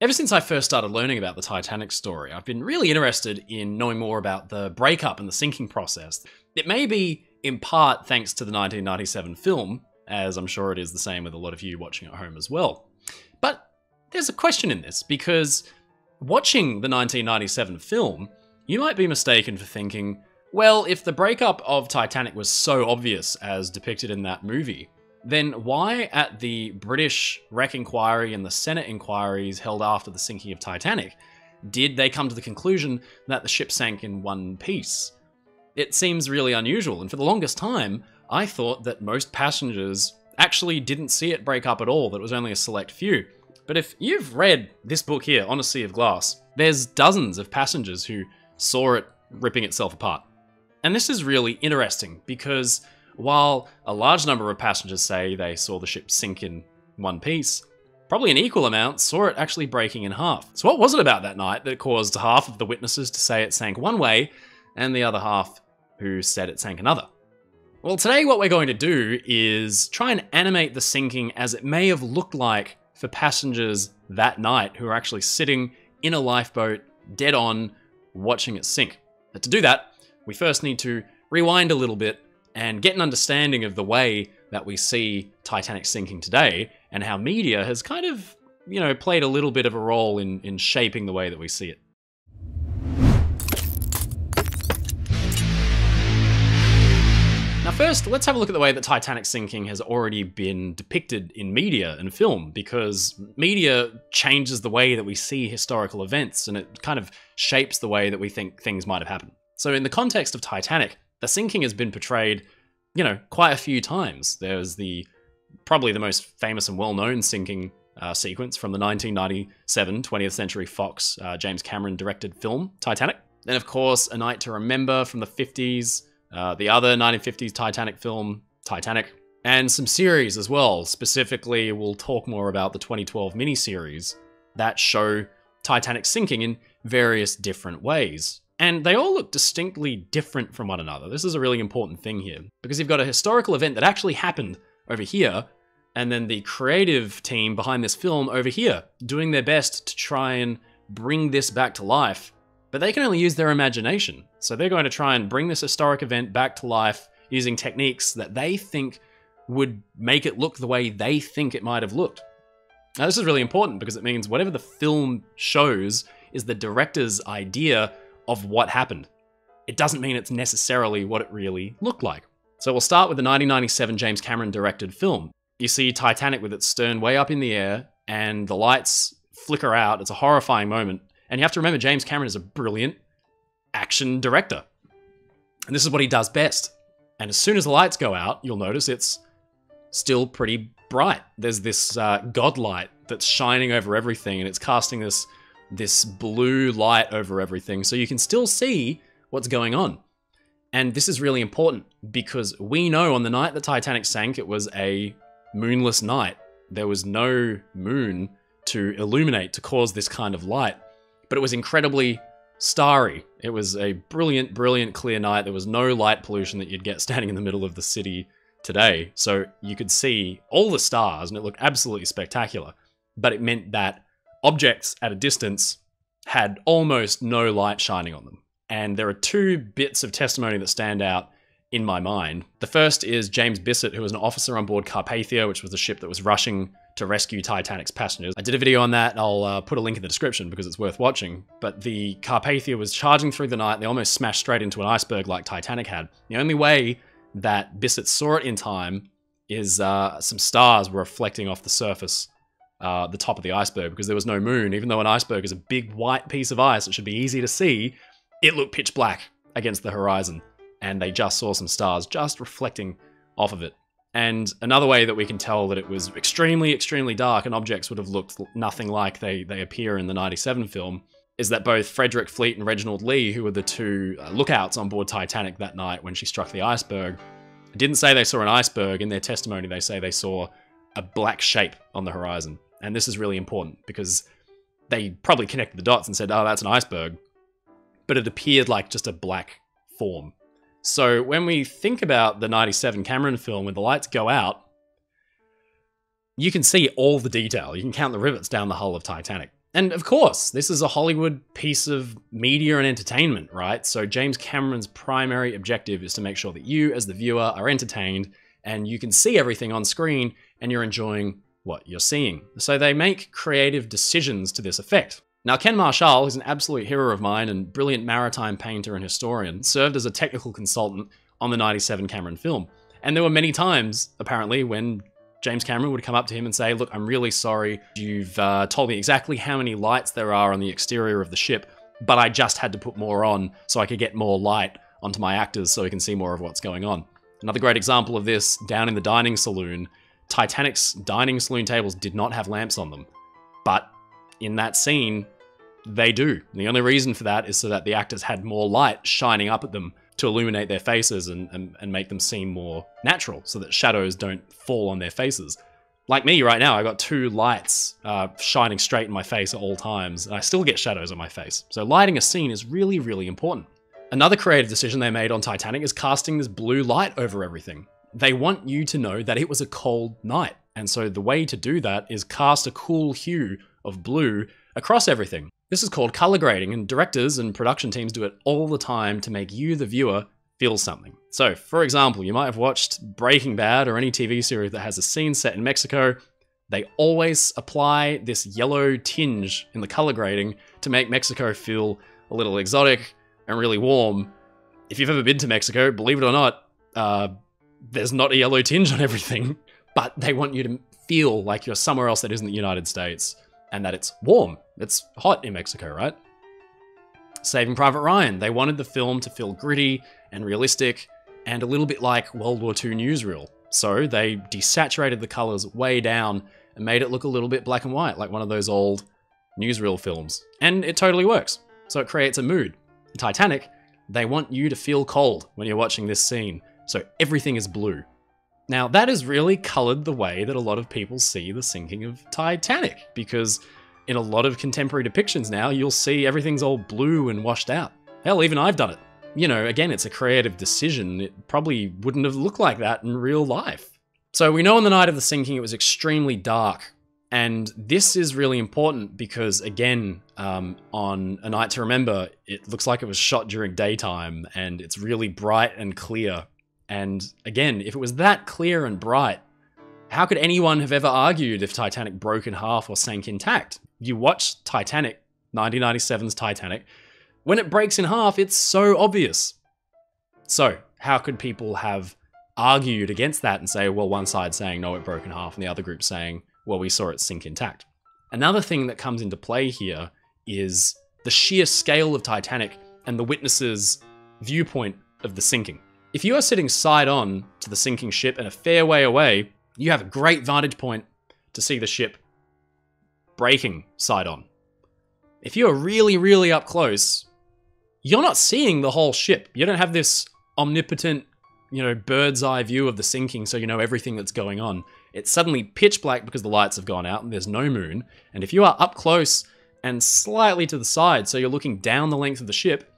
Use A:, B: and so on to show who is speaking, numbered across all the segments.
A: Ever since I first started learning about the Titanic story, I've been really interested in knowing more about the breakup and the sinking process. It may be in part thanks to the 1997 film, as I'm sure it is the same with a lot of you watching at home as well. But there's a question in this, because watching the 1997 film, you might be mistaken for thinking, well, if the breakup of Titanic was so obvious as depicted in that movie, then why at the British wreck inquiry and the Senate inquiries held after the sinking of Titanic did they come to the conclusion that the ship sank in one piece? It seems really unusual, and for the longest time, I thought that most passengers actually didn't see it break up at all, that it was only a select few. But if you've read this book here, On a Sea of Glass, there's dozens of passengers who saw it ripping itself apart. And this is really interesting because while a large number of passengers say they saw the ship sink in one piece, probably an equal amount saw it actually breaking in half. So, what was it about that night that caused half of the witnesses to say it sank one way and the other half who said it sank another? Well, today, what we're going to do is try and animate the sinking as it may have looked like for passengers that night who are actually sitting in a lifeboat dead on watching it sink. But to do that, we first need to rewind a little bit and get an understanding of the way that we see Titanic sinking today and how media has kind of, you know, played a little bit of a role in, in shaping the way that we see it. Now, first, let's have a look at the way that Titanic sinking has already been depicted in media and film, because media changes the way that we see historical events and it kind of shapes the way that we think things might have happened. So, in the context of Titanic, the sinking has been portrayed, you know, quite a few times. There's the probably the most famous and well-known sinking uh, sequence from the 1997 20th Century Fox uh, James Cameron directed film Titanic. Then, of course, A Night to Remember from the 50s, uh, the other 1950s Titanic film Titanic, and some series as well. Specifically, we'll talk more about the 2012 miniseries that show Titanic sinking in various different ways. And they all look distinctly different from one another. This is a really important thing here, because you've got a historical event that actually happened over here, and then the creative team behind this film over here, doing their best to try and bring this back to life. But they can only use their imagination. So they're going to try and bring this historic event back to life using techniques that they think would make it look the way they think it might have looked. Now, this is really important because it means whatever the film shows is the director's idea of what happened. It doesn't mean it's necessarily what it really looked like. So we'll start with the 1997 James Cameron directed film. You see Titanic with its stern way up in the air, and the lights flicker out. It's a horrifying moment. And you have to remember, James Cameron is a brilliant action director. And this is what he does best. And as soon as the lights go out, you'll notice it's still pretty bright. There's this uh, god light that's shining over everything, and it's casting this this blue light over everything so you can still see what's going on. And this is really important because we know on the night the Titanic sank, it was a moonless night. There was no moon to illuminate, to cause this kind of light. But it was incredibly starry. It was a brilliant, brilliant clear night. There was no light pollution that you'd get standing in the middle of the city today. So you could see all the stars and it looked absolutely spectacular. But it meant that objects at a distance had almost no light shining on them. And there are two bits of testimony that stand out in my mind. The first is James Bissett, who was an officer on board Carpathia, which was the ship that was rushing to rescue Titanic's passengers. I did a video on that. I'll uh, put a link in the description because it's worth watching. But the Carpathia was charging through the night. They almost smashed straight into an iceberg like Titanic had. The only way that Bissett saw it in time is uh, some stars were reflecting off the surface uh, the top of the iceberg because there was no moon. Even though an iceberg is a big white piece of ice, it should be easy to see, it looked pitch black against the horizon. And they just saw some stars just reflecting off of it. And another way that we can tell that it was extremely, extremely dark and objects would have looked nothing like they, they appear in the 97 film is that both Frederick Fleet and Reginald Lee, who were the two uh, lookouts on board Titanic that night when she struck the iceberg, didn't say they saw an iceberg. In their testimony, they say they saw a black shape on the horizon. And this is really important because they probably connected the dots and said, oh, that's an iceberg. But it appeared like just a black form. So when we think about the 97 Cameron film, when the lights go out, you can see all the detail. You can count the rivets down the hull of Titanic. And of course, this is a Hollywood piece of media and entertainment, right? So James Cameron's primary objective is to make sure that you, as the viewer, are entertained and you can see everything on screen and you're enjoying what you're seeing. So they make creative decisions to this effect. Now, Ken Marshall, who's an absolute hero of mine and brilliant maritime painter and historian, served as a technical consultant on the 97 Cameron film. And there were many times, apparently, when James Cameron would come up to him and say, Look, I'm really sorry. You've uh, told me exactly how many lights there are on the exterior of the ship, but I just had to put more on so I could get more light onto my actors so we can see more of what's going on. Another great example of this down in the dining saloon, Titanic's dining saloon tables did not have lamps on them. But in that scene, they do. And the only reason for that is so that the actors had more light shining up at them to illuminate their faces and, and, and make them seem more natural so that shadows don't fall on their faces. Like me right now, I've got two lights uh, shining straight in my face at all times, and I still get shadows on my face. So lighting a scene is really, really important. Another creative decision they made on Titanic is casting this blue light over everything. They want you to know that it was a cold night, and so the way to do that is cast a cool hue of blue across everything. This is called color grading, and directors and production teams do it all the time to make you, the viewer, feel something. So, for example, you might have watched Breaking Bad or any TV series that has a scene set in Mexico. They always apply this yellow tinge in the color grading to make Mexico feel a little exotic and really warm. If you've ever been to Mexico, believe it or not, uh, there's not a yellow tinge on everything, but they want you to feel like you're somewhere else that isn't the United States and that it's warm. It's hot in Mexico, right? Saving Private Ryan, they wanted the film to feel gritty and realistic and a little bit like World War II newsreel. So they desaturated the colors way down and made it look a little bit black and white, like one of those old newsreel films. And it totally works. So it creates a mood. Titanic, they want you to feel cold when you're watching this scene, so everything is blue. Now, that has really coloured the way that a lot of people see the sinking of Titanic, because in a lot of contemporary depictions now, you'll see everything's all blue and washed out. Hell, even I've done it. You know, again, it's a creative decision. It probably wouldn't have looked like that in real life. So we know on the night of the sinking it was extremely dark. And this is really important because, again, um, on A Night to Remember, it looks like it was shot during daytime and it's really bright and clear and again, if it was that clear and bright, how could anyone have ever argued if Titanic broke in half or sank intact? You watch Titanic, 1997's Titanic, when it breaks in half, it's so obvious. So, how could people have argued against that and say, well, one side saying, no, it broke in half, and the other group saying, well, we saw it sink intact? Another thing that comes into play here is the sheer scale of Titanic and the witnesses' viewpoint of the sinking. If you are sitting side on to the sinking ship and a fair way away, you have a great vantage point to see the ship breaking side on. If you are really, really up close, you're not seeing the whole ship. You don't have this omnipotent, you know, bird's eye view of the sinking so you know everything that's going on. It's suddenly pitch black because the lights have gone out and there's no moon. And if you are up close and slightly to the side, so you're looking down the length of the ship,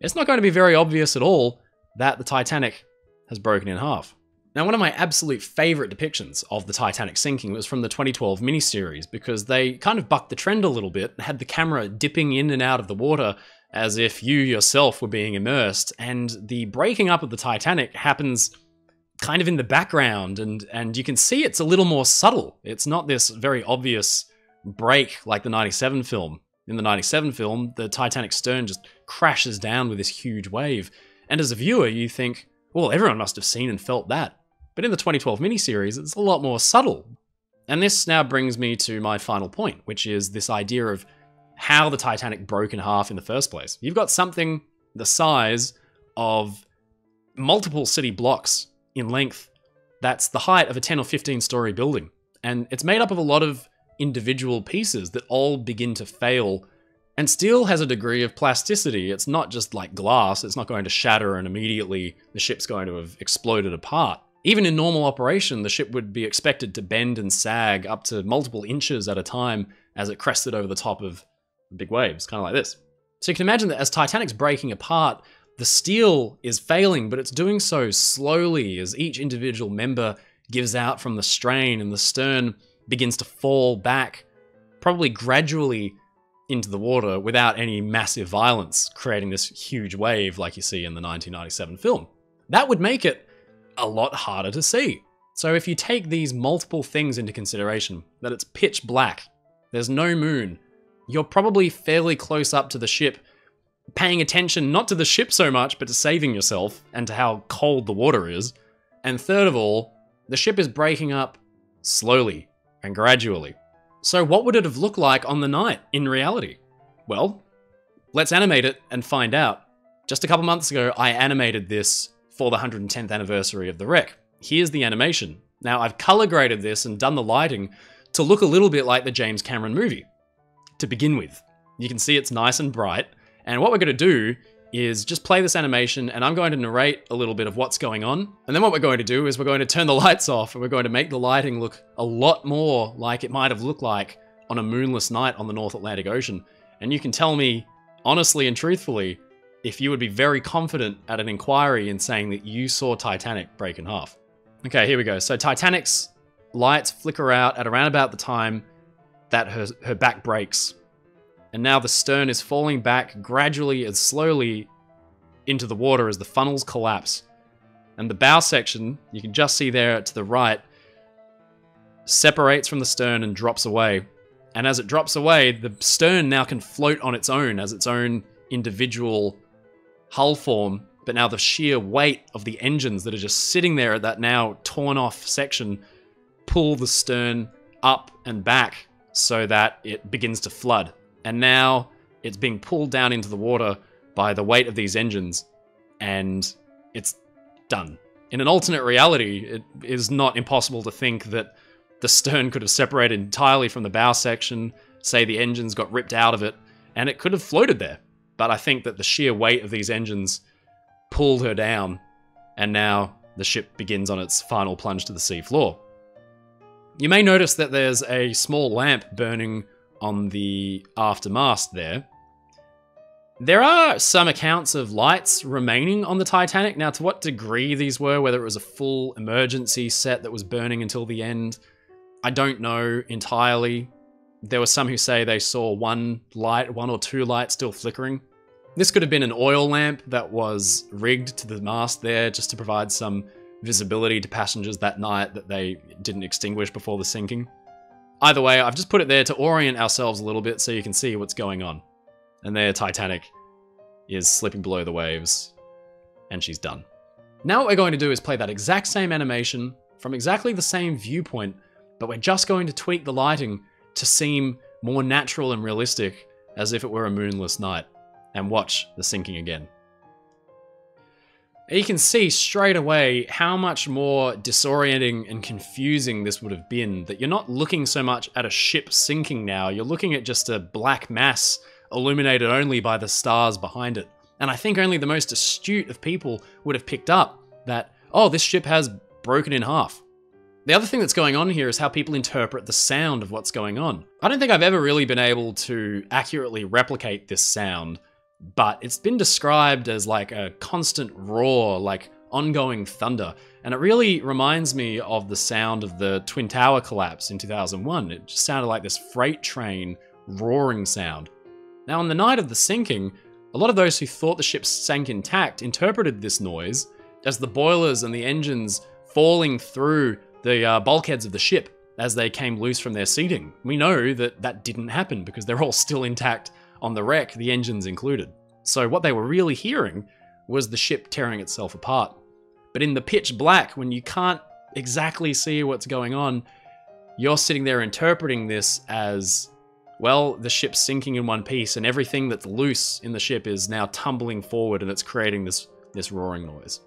A: it's not going to be very obvious at all that the Titanic has broken in half. Now, one of my absolute favorite depictions of the Titanic sinking was from the 2012 miniseries because they kind of bucked the trend a little bit had the camera dipping in and out of the water as if you yourself were being immersed. And the breaking up of the Titanic happens kind of in the background, and, and you can see it's a little more subtle. It's not this very obvious break like the 97 film. In the 97 film, the Titanic stern just crashes down with this huge wave. And as a viewer, you think, well, everyone must have seen and felt that. But in the 2012 miniseries, it's a lot more subtle. And this now brings me to my final point, which is this idea of how the Titanic broke in half in the first place. You've got something the size of multiple city blocks in length that's the height of a 10 or 15 story building. And it's made up of a lot of individual pieces that all begin to fail and steel has a degree of plasticity. It's not just like glass, it's not going to shatter and immediately the ship's going to have exploded apart. Even in normal operation, the ship would be expected to bend and sag up to multiple inches at a time as it crested over the top of big waves, kind of like this. So you can imagine that as Titanic's breaking apart, the steel is failing, but it's doing so slowly as each individual member gives out from the strain and the stern begins to fall back, probably gradually into the water without any massive violence, creating this huge wave like you see in the 1997 film. That would make it a lot harder to see. So if you take these multiple things into consideration, that it's pitch black, there's no moon, you're probably fairly close up to the ship, paying attention not to the ship so much, but to saving yourself and to how cold the water is. And third of all, the ship is breaking up slowly and gradually. So what would it have looked like on the night in reality? Well, let's animate it and find out. Just a couple months ago, I animated this for the 110th anniversary of the wreck. Here's the animation. Now, I've color graded this and done the lighting to look a little bit like the James Cameron movie. To begin with, you can see it's nice and bright, and what we're going to do is just play this animation and I'm going to narrate a little bit of what's going on. And then what we're going to do is we're going to turn the lights off and we're going to make the lighting look a lot more like it might have looked like on a moonless night on the North Atlantic Ocean. And you can tell me honestly and truthfully if you would be very confident at an inquiry in saying that you saw Titanic break in half. Okay, here we go. So Titanic's lights flicker out at around about the time that her, her back breaks and now the stern is falling back gradually and slowly into the water as the funnels collapse. And the bow section, you can just see there to the right, separates from the stern and drops away. And as it drops away, the stern now can float on its own as its own individual hull form. But now the sheer weight of the engines that are just sitting there at that now torn off section pull the stern up and back so that it begins to flood and now it's being pulled down into the water by the weight of these engines, and it's done. In an alternate reality, it is not impossible to think that the stern could have separated entirely from the bow section, say the engines got ripped out of it, and it could have floated there. But I think that the sheer weight of these engines pulled her down, and now the ship begins on its final plunge to the sea floor. You may notice that there's a small lamp burning on the aftermast there. There are some accounts of lights remaining on the Titanic. Now, to what degree these were, whether it was a full emergency set that was burning until the end, I don't know entirely. There were some who say they saw one light, one or two lights still flickering. This could have been an oil lamp that was rigged to the mast there just to provide some visibility to passengers that night that they didn't extinguish before the sinking. Either way, I've just put it there to orient ourselves a little bit so you can see what's going on. And there, Titanic is slipping below the waves, and she's done. Now what we're going to do is play that exact same animation from exactly the same viewpoint, but we're just going to tweak the lighting to seem more natural and realistic as if it were a moonless night, and watch the sinking again. You can see straight away how much more disorienting and confusing this would have been, that you're not looking so much at a ship sinking now, you're looking at just a black mass illuminated only by the stars behind it. And I think only the most astute of people would have picked up that, oh, this ship has broken in half. The other thing that's going on here is how people interpret the sound of what's going on. I don't think I've ever really been able to accurately replicate this sound but it's been described as like a constant roar, like ongoing thunder. And it really reminds me of the sound of the Twin Tower collapse in 2001. It just sounded like this freight train roaring sound. Now, on the night of the sinking, a lot of those who thought the ship sank intact interpreted this noise as the boilers and the engines falling through the uh, bulkheads of the ship as they came loose from their seating. We know that that didn't happen because they're all still intact on the wreck, the engines included. So what they were really hearing was the ship tearing itself apart. But in the pitch black, when you can't exactly see what's going on, you're sitting there interpreting this as, well, the ship's sinking in one piece and everything that's loose in the ship is now tumbling forward and it's creating this, this roaring noise.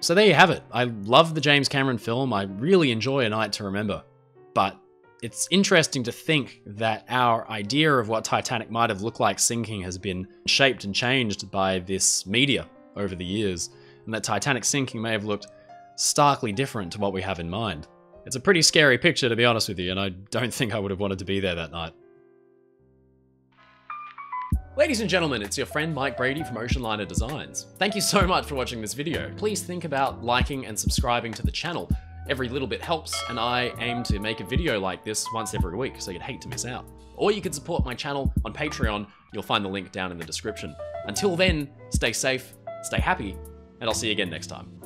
A: So there you have it. I love the James Cameron film. I really enjoy A Night to Remember. But it's interesting to think that our idea of what Titanic might have looked like sinking has been shaped and changed by this media over the years, and that Titanic sinking may have looked starkly different to what we have in mind. It's a pretty scary picture, to be honest with you, and I don't think I would have wanted to be there that night. Ladies and gentlemen, it's your friend Mike Brady from Oceanliner Designs. Thank you so much for watching this video. Please think about liking and subscribing to the channel Every little bit helps, and I aim to make a video like this once every week, so you'd hate to miss out. or you can support my channel on Patreon. You'll find the link down in the description. Until then, stay safe, stay happy, and I'll see you again next time.